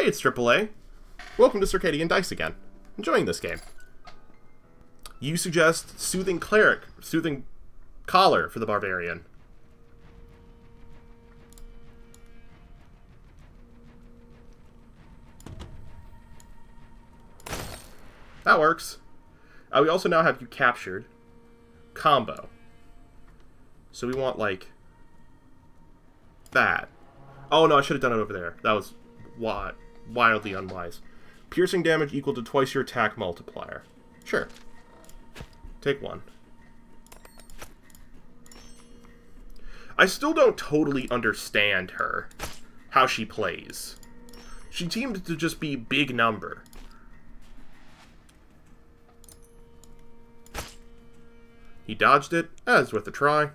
Hey, it's AAA. Welcome to Circadian Dice again. Enjoying this game. You suggest Soothing Cleric, Soothing Collar for the Barbarian. That works. Uh, we also now have you captured. Combo. So we want, like, that. Oh, no, I should have done it over there. That was wi wildly unwise. Piercing damage equal to twice your attack multiplier. Sure. Take one. I still don't totally understand her. How she plays. She seemed to just be big number. He dodged it. That's worth a try.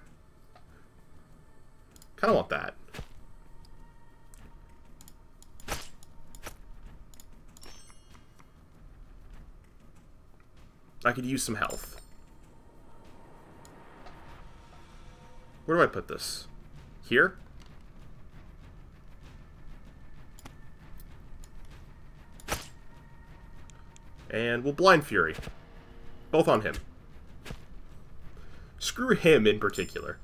Kind of want that. I could use some health. Where do I put this? Here? And we'll Blind Fury. Both on him. Screw him in particular.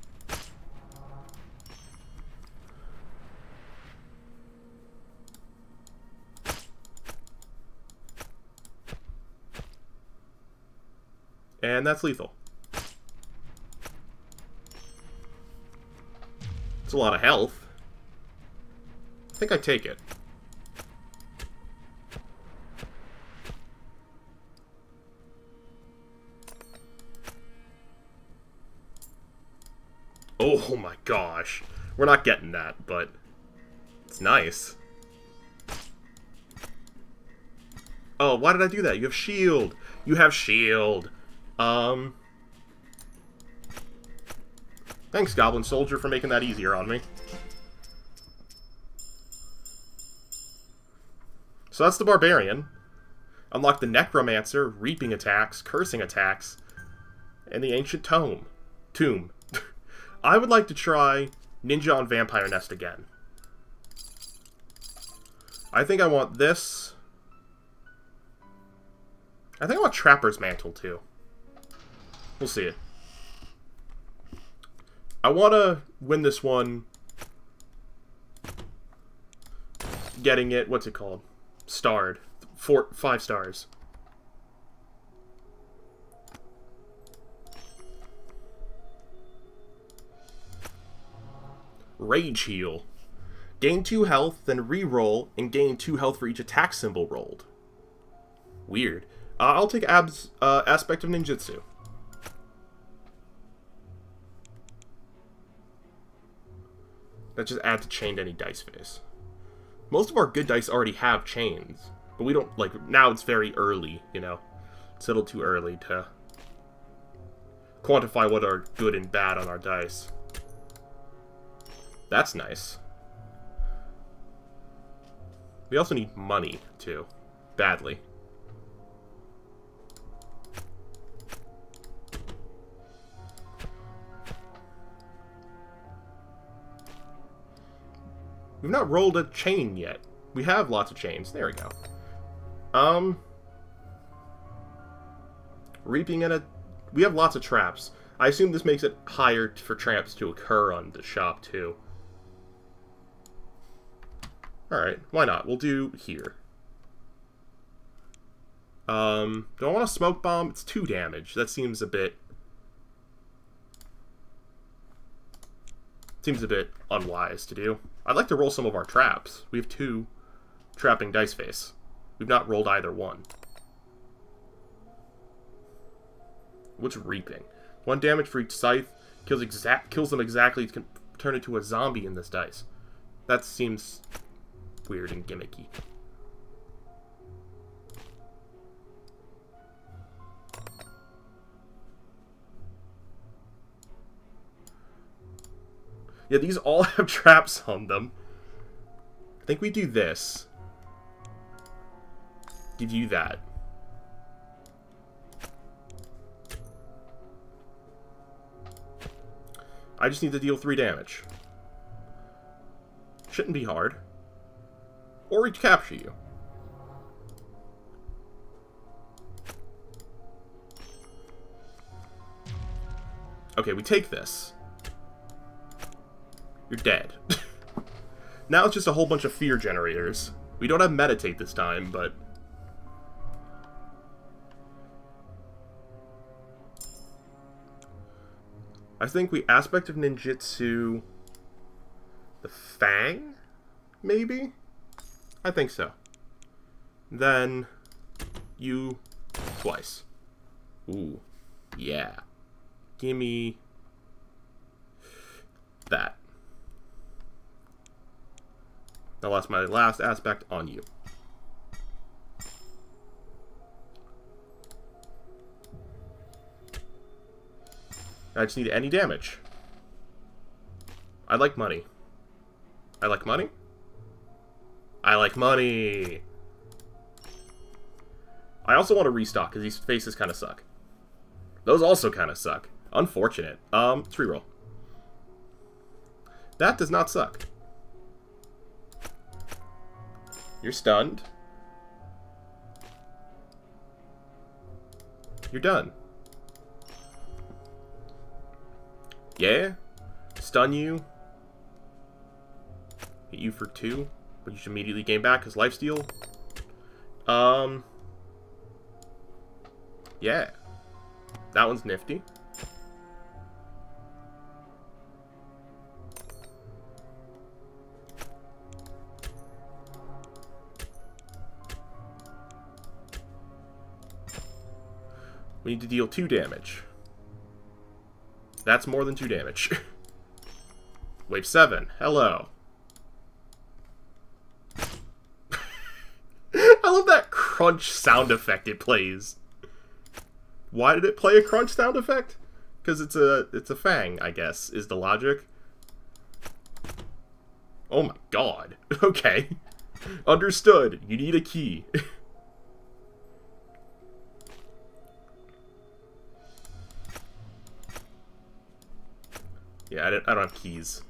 And that's lethal. It's a lot of health. I think I take it. Oh my gosh. We're not getting that, but it's nice. Oh, why did I do that? You have shield. You have shield. Um... Thanks, Goblin Soldier, for making that easier on me. So that's the Barbarian. Unlock the Necromancer, Reaping attacks, Cursing attacks, and the Ancient Tome. Tomb. I would like to try Ninja on Vampire Nest again. I think I want this. I think I want Trapper's Mantle, too. We'll see it. I want to win this one getting it, what's it called? Starred. Four, five stars. Rage Heal. Gain 2 health, then re-roll, and gain 2 health for each attack symbol rolled. Weird. Uh, I'll take Ab's uh, Aspect of Ninjutsu. That just add to chained any dice face. Most of our good dice already have chains, but we don't, like, now it's very early, you know? It's a little too early to quantify what are good and bad on our dice. That's nice. We also need money, too. Badly. We've not rolled a chain yet. We have lots of chains. There we go. Um... Reaping in a... We have lots of traps. I assume this makes it higher for traps to occur on the shop, too. Alright, why not? We'll do here. Um, do I want a smoke bomb? It's two damage. That seems a bit... Seems a bit unwise to do. I'd like to roll some of our traps. We have two trapping dice face. We've not rolled either one. What's reaping? One damage for each scythe kills exact kills them exactly to turn into a zombie in this dice. That seems weird and gimmicky. Yeah, these all have traps on them. I think we do this. Give you that. I just need to deal 3 damage. Shouldn't be hard. Or he'd capture you. Okay, we take this. You're dead. now it's just a whole bunch of fear generators. We don't have meditate this time, but... I think we aspect of ninjutsu the fang maybe? I think so. Then you twice. Ooh yeah. Give me that now that's my last aspect on you I just need any damage. I like money. I like money? I like money! I also want to restock, because these faces kind of suck. Those also kind of suck. Unfortunate. Um, let's reroll. That does not suck. You're stunned. You're done. Yeah. Stun you. Hit you for two. But you should immediately gain back because lifesteal. Um. Yeah. That one's nifty. Need to deal two damage. That's more than two damage. Wave 7. Hello. I love that crunch sound effect it plays. Why did it play a crunch sound effect? Because it's a it's a fang, I guess, is the logic. Oh my god. Okay. Understood. You need a key. Yeah, I don't, I don't have keys.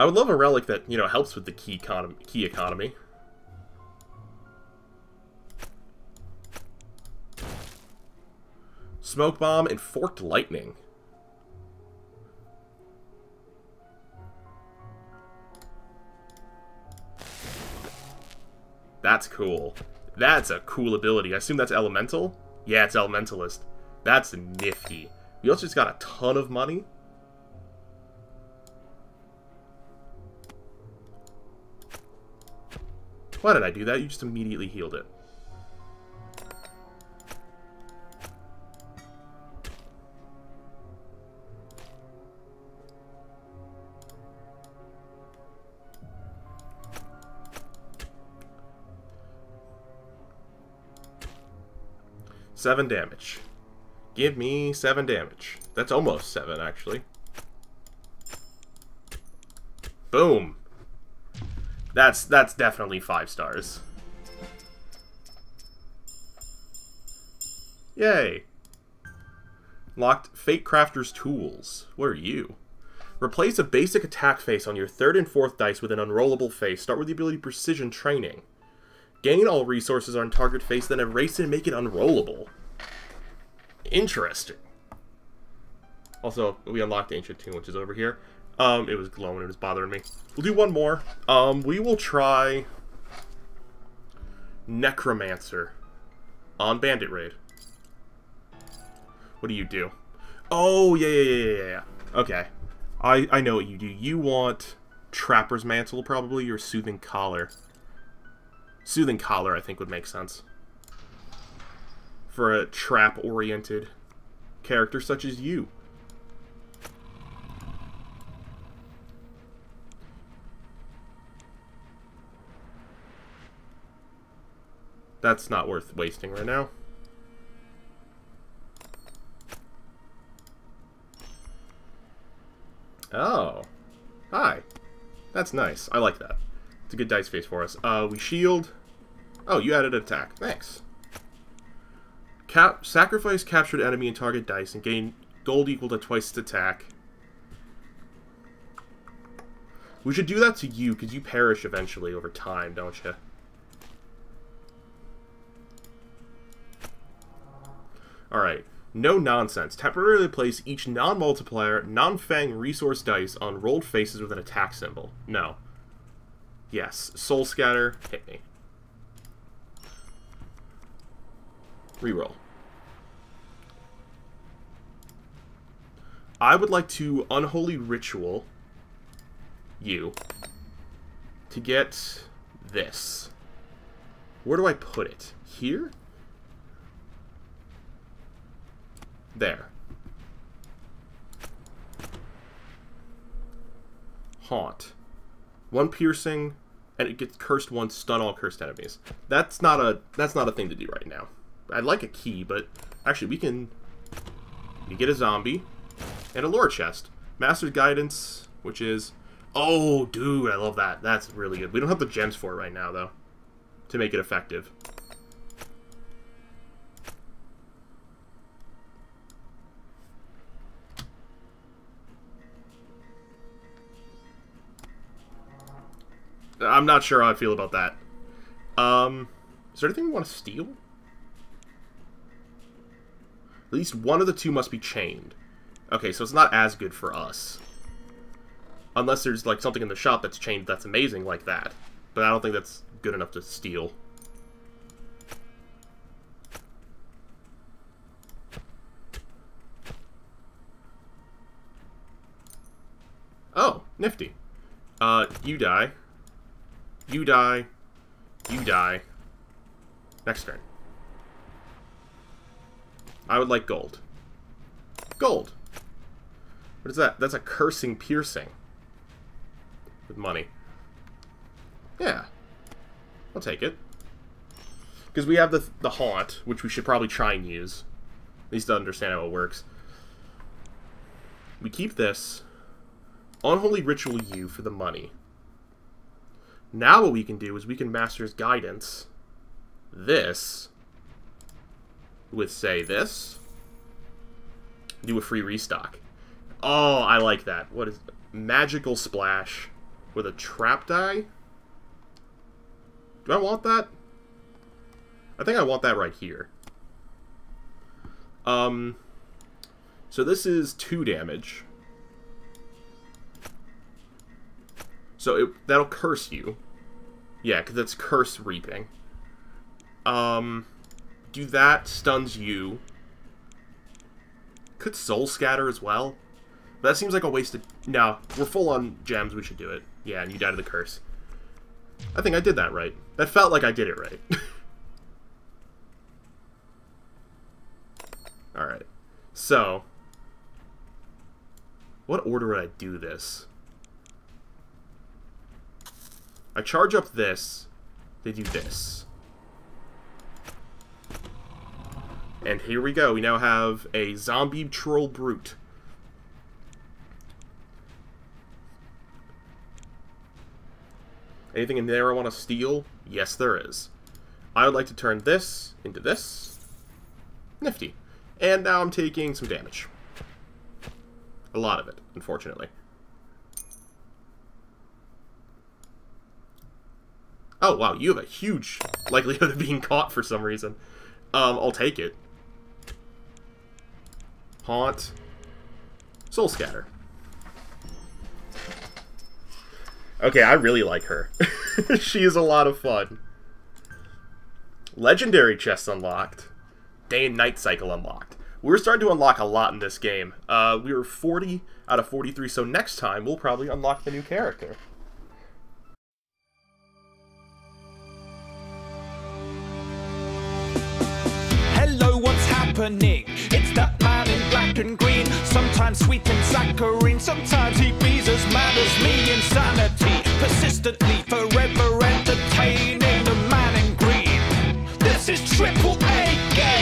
I would love a relic that, you know, helps with the key economy. Key economy. Smoke Bomb and Forked Lightning. That's cool. That's a cool ability. I assume that's Elemental? Yeah, it's Elementalist. That's nifty. Just got a ton of money. Why did I do that? You just immediately healed it. Seven damage. Give me 7 damage. That's almost 7, actually. Boom. That's that's definitely 5 stars. Yay. Locked Fate Crafter's Tools. What are you? Replace a basic attack face on your third and fourth dice with an unrollable face. Start with the ability Precision Training. Gain all resources on target face, then erase it and make it unrollable. Interesting. Also, we unlocked the Ancient Tomb, which is over here. Um, it was glowing, it was bothering me. We'll do one more. Um, we will try... Necromancer on Bandit Raid. What do you do? Oh, yeah, yeah, yeah, yeah, yeah. Okay. I, I know what you do. You want Trapper's Mantle, probably, or Soothing Collar. Soothing Collar, I think, would make sense for a trap-oriented character such as you. That's not worth wasting right now. Oh. Hi. That's nice. I like that. It's a good dice face for us. Uh, we shield. Oh, you added an attack. Thanks. Cap sacrifice captured enemy and target dice and gain gold equal to twice its attack. We should do that to you, because you perish eventually over time, don't you? Alright. No nonsense. Temporarily place each non-multiplier, non-fang resource dice on rolled faces with an attack symbol. No. Yes. Soul Scatter, hit me. Reroll. I would like to Unholy Ritual you to get this. Where do I put it? Here? There. Haunt. One piercing, and it gets cursed once, stun all cursed enemies. That's not a that's not a thing to do right now. I'd like a key, but actually we can you get a zombie and a lore chest. Master's Guidance, which is Oh, dude, I love that. That's really good. We don't have the gems for it right now, though, to make it effective. I'm not sure how I feel about that. Um, is there anything we want to steal? At least one of the two must be chained. Okay, so it's not as good for us. Unless there's like something in the shop that's chained that's amazing like that. But I don't think that's good enough to steal. Oh, nifty. Uh, you die. You die. You die. Next turn. I would like gold. Gold. What is that? That's a cursing piercing with money. Yeah. I'll take it. Because we have the, the Haunt, which we should probably try and use. At least to understand how it works. We keep this. Unholy Ritual U for the money. Now what we can do is we can Master's Guidance this with, say, this. Do a free restock. Oh, I like that. What is... Magical Splash with a trap die? Do I want that? I think I want that right here. Um, so this is 2 damage. So it, that'll curse you. Yeah, because it's curse reaping. Um, do that, stuns you. Could soul scatter as well. That seems like a waste of... No, we're full on gems, we should do it. Yeah, and you died of the curse. I think I did that right. That felt like I did it right. Alright. So. What order would I do this? I charge up this. They do this. And here we go. We now have a zombie troll brute. Anything in there I want to steal? Yes, there is. I would like to turn this into this. Nifty. And now I'm taking some damage. A lot of it, unfortunately. Oh, wow, you have a huge likelihood of being caught for some reason. Um, I'll take it. Haunt. Soul Scatter. Okay, I really like her. she is a lot of fun. Legendary chests unlocked. Day and night cycle unlocked. We're starting to unlock a lot in this game. Uh, we were 40 out of 43, so next time we'll probably unlock the new character. Hello, what's happening? It's that man and green, sometimes sweet and saccharine. Sometimes he bees as mad as me. Insanity, persistently, forever entertaining the man in green. This is triple A game.